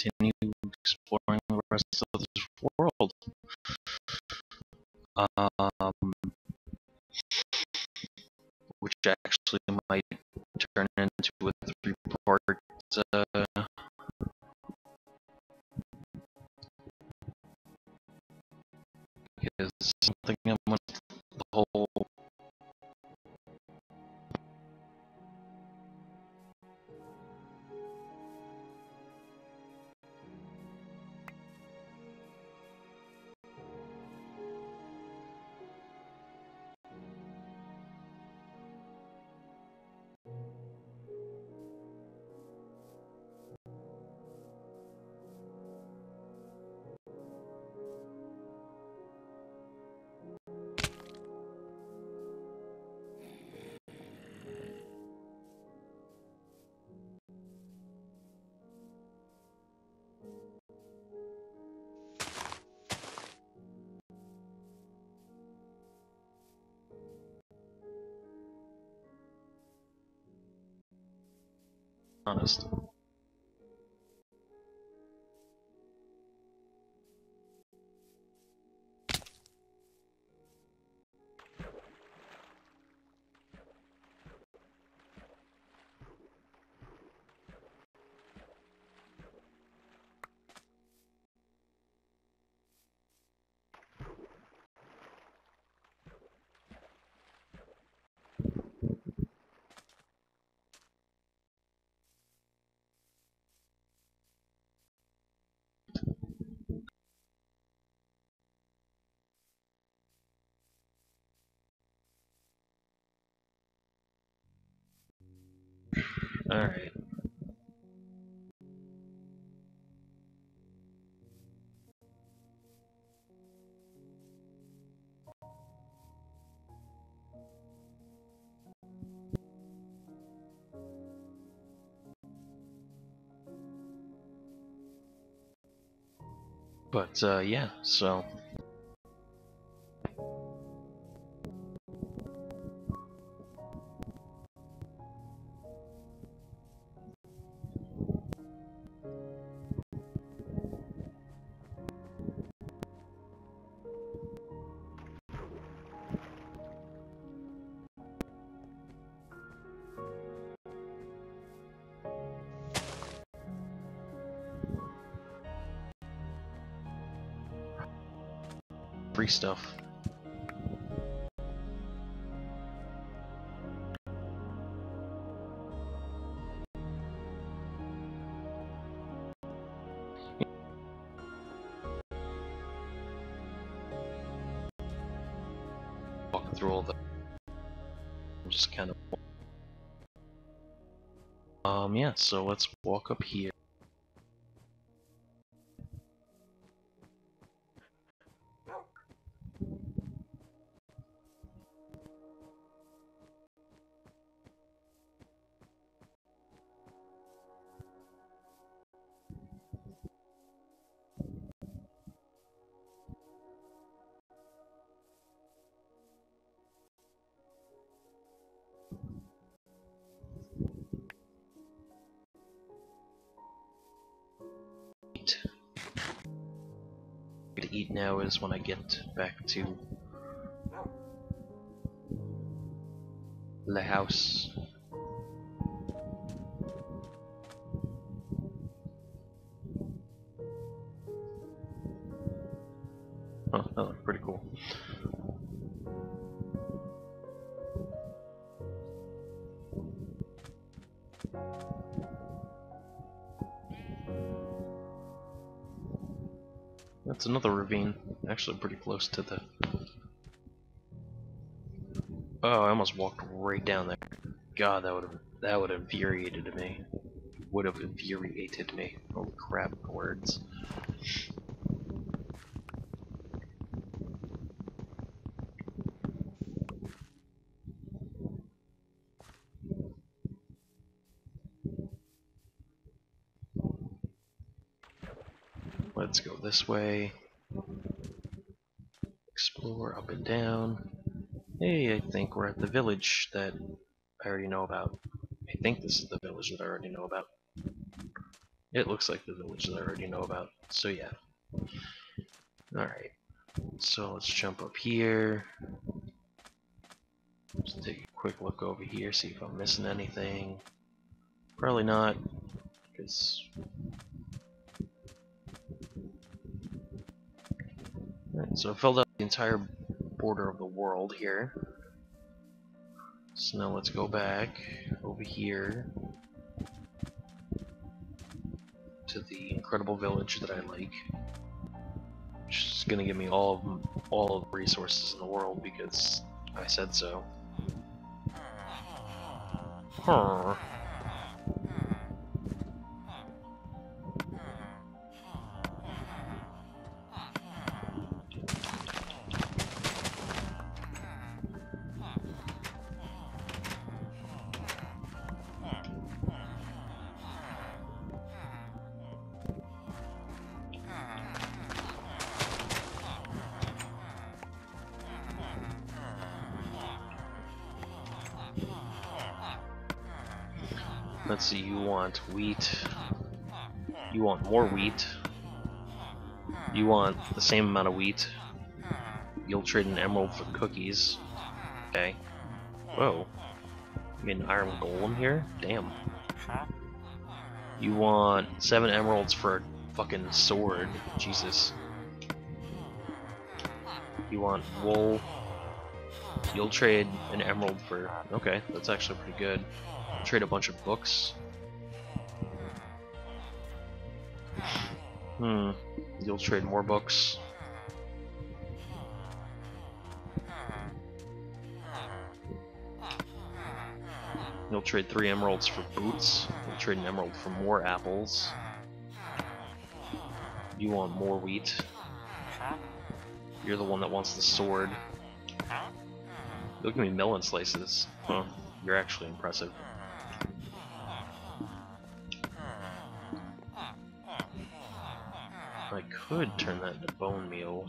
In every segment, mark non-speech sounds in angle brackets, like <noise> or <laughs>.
continue exploring the rest of this honest. Alright. But, uh, yeah, so. Stuff. Walking through all the. Just kind of. Um, yeah, so let's walk up here. Eat now is when I get back to the house. Another ravine, actually pretty close to the... Oh, I almost walked right down there. God, that would have that would have infuriated me. Would have infuriated me. Holy crap, words. Let's go this way. Explore up and down. Hey, I think we're at the village that I already know about. I think this is the village that I already know about. It looks like the village that I already know about, so yeah. Alright, so let's jump up here. Just take a quick look over here, see if I'm missing anything. Probably not, because... Alright, so I filled out the entire border of the world here. So now let's go back over here to the incredible village that I like. Which is gonna give me all of them, all of the resources in the world because I said so. <laughs> Huh. Let's see, you want wheat. You want more wheat. You want the same amount of wheat. You'll trade an emerald for cookies. Okay. Whoa. You get an iron golem here? Damn. You want seven emeralds for a fucking sword. Jesus. You want wool. You'll trade an emerald for... Okay, that's actually pretty good. Trade a bunch of books. Hmm. You'll trade more books. You'll trade three emeralds for boots. You'll trade an emerald for more apples. You want more wheat. You're the one that wants the sword. Look at me melon slices. Huh. You're actually impressive. I could turn that into bone meal.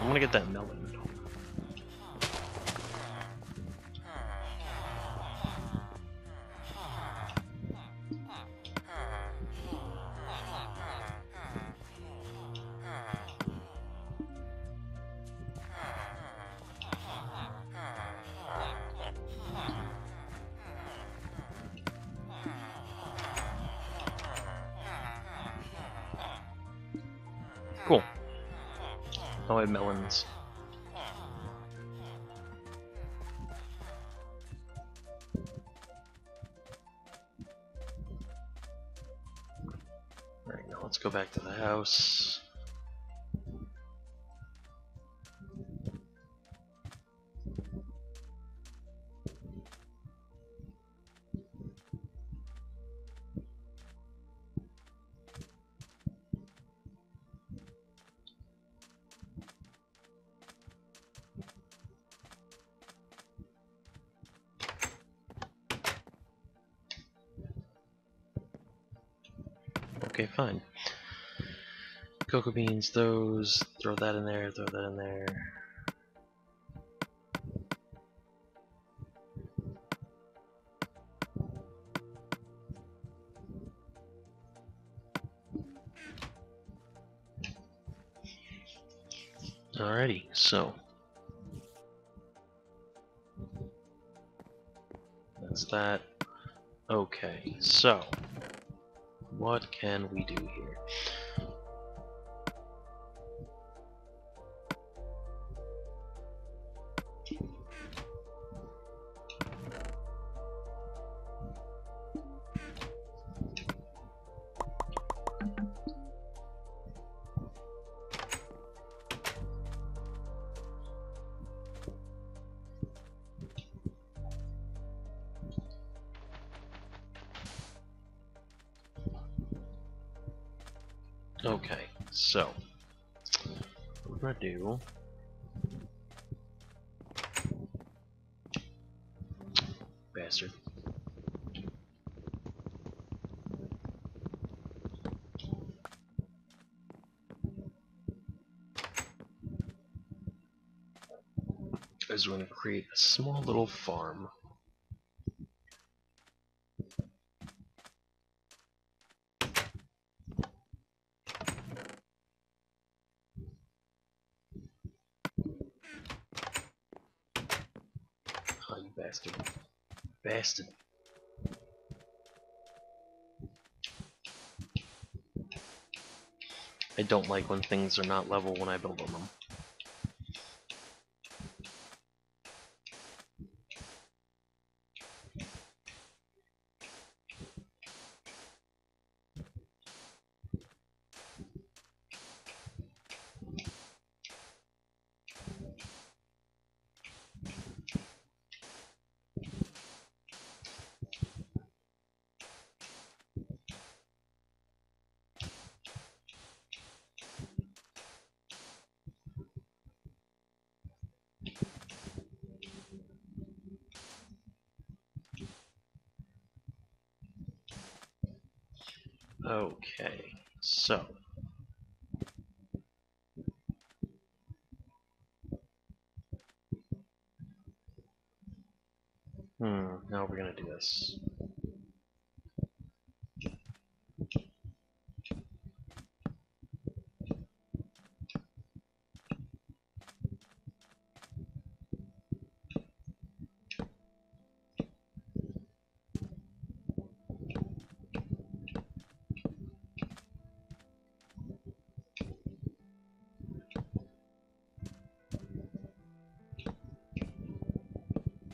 I'm gonna get that melon. Cool. Oh, I have melons. Alright, now let's go back to the house. Okay, fine. Cocoa beans, those, throw that in there, throw that in there. Alrighty, so. That's that. Okay, so. What can we do here? Okay, so what we're gonna do. Bastard. Is we're gonna create a small little farm. Oh, you bastard. I don't like when things are not level when I build on them. Okay, so. Hmm, now we're gonna do this.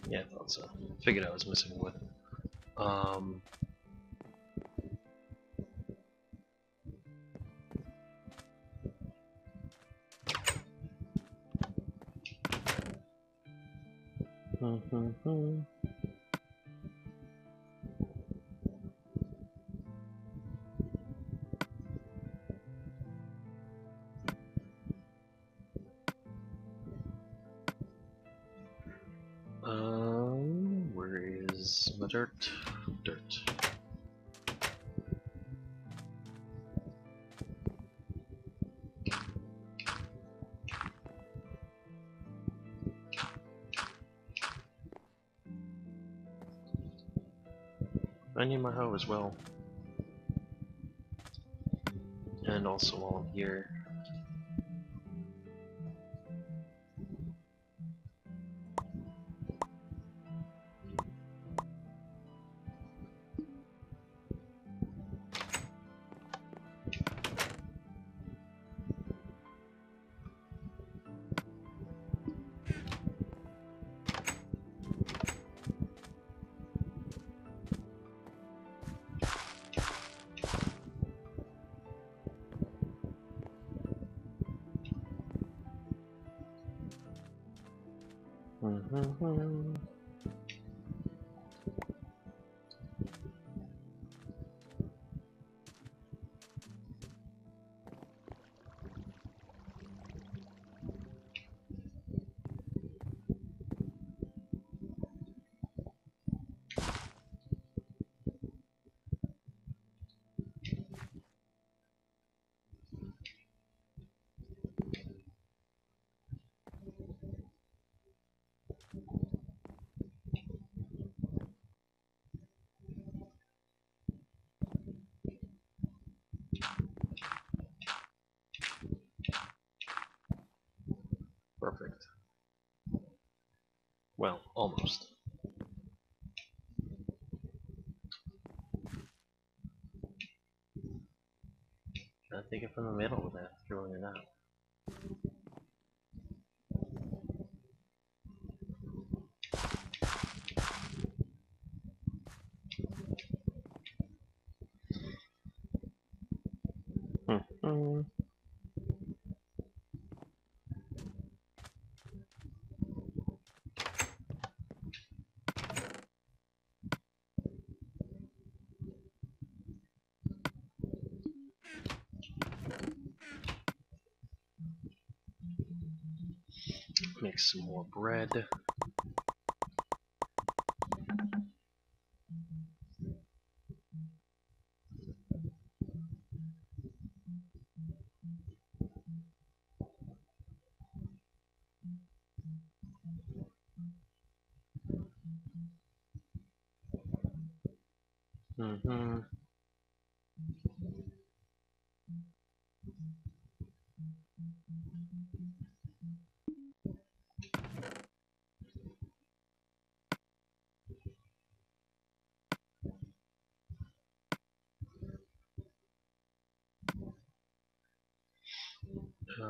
Yeah, I thought so. Figured I was missing wood. Um. Um, is my dirt? Dirt. I need my hoe as well. And also while I'm here. Mhm. Perfect. Well, almost. Gotta take it from the middle without throwing it out. Hmm. Make some more bread. Mm-hmm.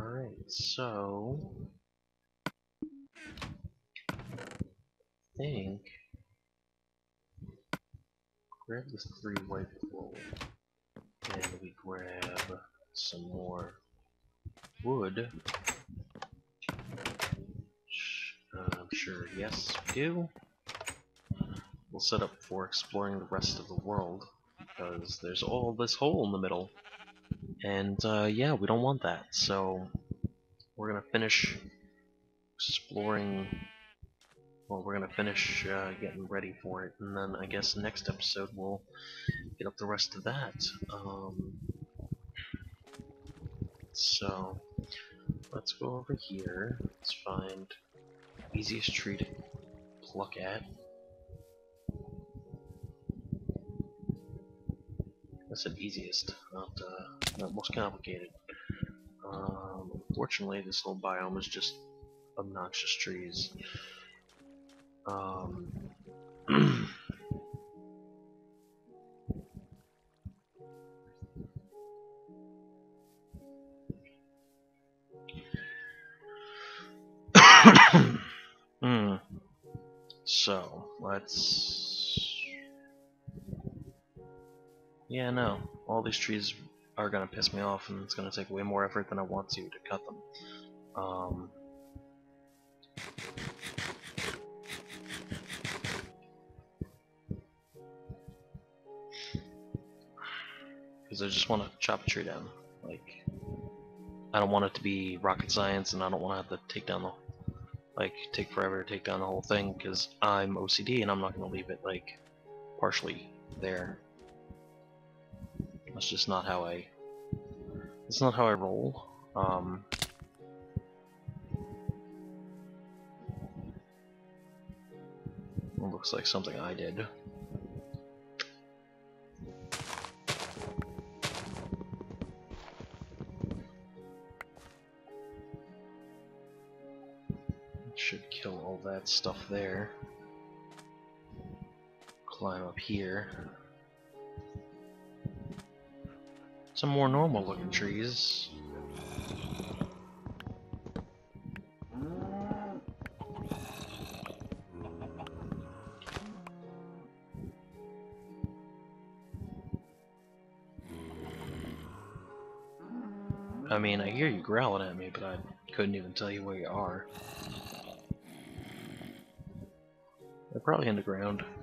Alright, so I think grab the three white wool and we grab some more wood. Uh, I'm sure, yes, we do. We'll set up for exploring the rest of the world because there's all this hole in the middle. And uh, yeah, we don't want that, so we're gonna finish exploring. Well, we're gonna finish uh, getting ready for it, and then I guess next episode we'll get up the rest of that. Um, so let's go over here. Let's find easiest tree to pluck at. I said easiest, not uh, not most complicated. Um, unfortunately, this whole biome is just obnoxious trees. Um, <clears throat> hmm. So let's. Yeah, no. All these trees are gonna piss me off, and it's gonna take way more effort than I want to to cut them. Um, because I just want to chop a tree down. Like, I don't want it to be rocket science, and I don't want to have to take down the like take forever to take down the whole thing because I'm OCD and I'm not gonna leave it like partially there. That's just not how I. That's not how I roll. Um, looks like something I did. Should kill all that stuff there. Climb up here. Some more normal looking trees. I mean, I hear you growling at me, but I couldn't even tell you where you are. They're probably underground. Bruh.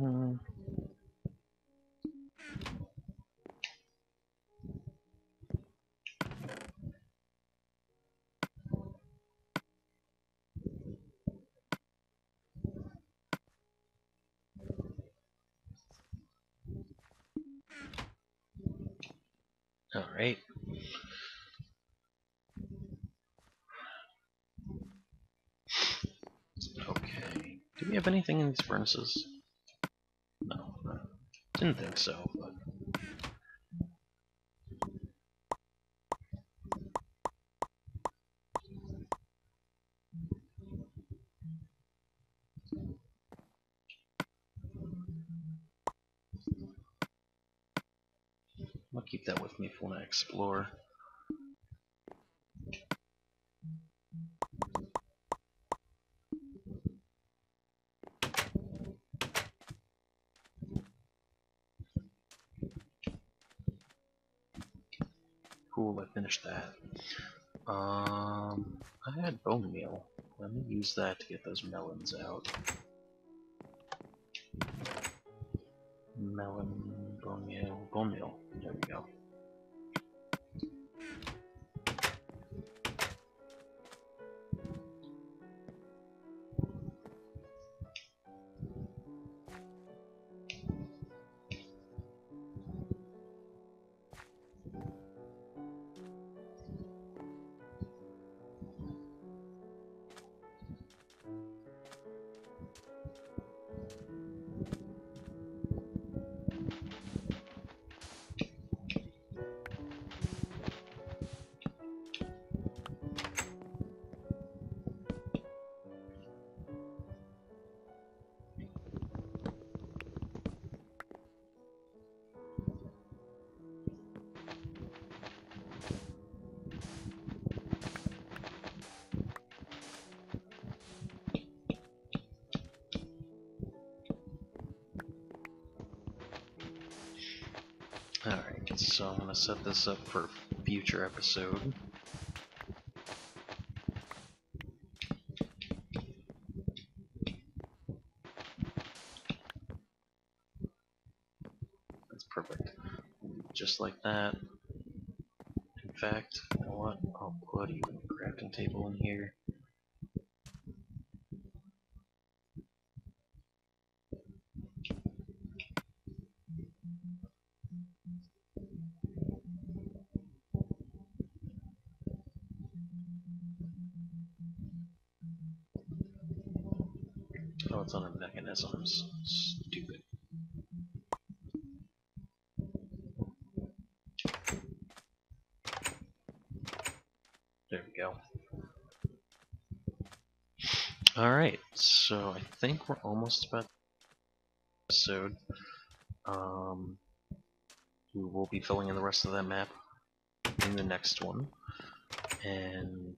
Mm-hmm. All right. Okay. Do we have anything in these furnaces? Didn't think so, but... I'll keep that with me for when I explore. Cool, I finished that. Um, I had bone meal. Let me use that to get those melons out. Melon, bone meal, bone meal. There we go. So I'm gonna set this up for future episode. That's perfect. Just like that. In fact, you know what? I'll put a crafting table in here. Oh, it's mechanisms. Stupid. There we go. Alright, so I think we're almost about episode. Um, we will be filling in the rest of that map in the next one. And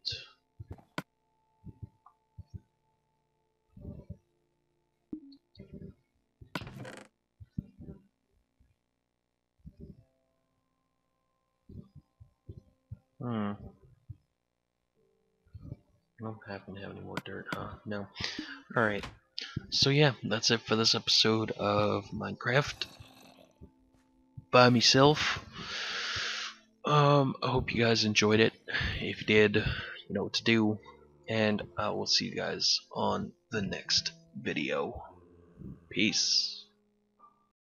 Hmm. I don't happen to have any more dirt, huh? No. Alright. So yeah, that's it for this episode of Minecraft. By myself. Um, I hope you guys enjoyed it. If you did, you know what to do. And I will see you guys on the next video. Peace.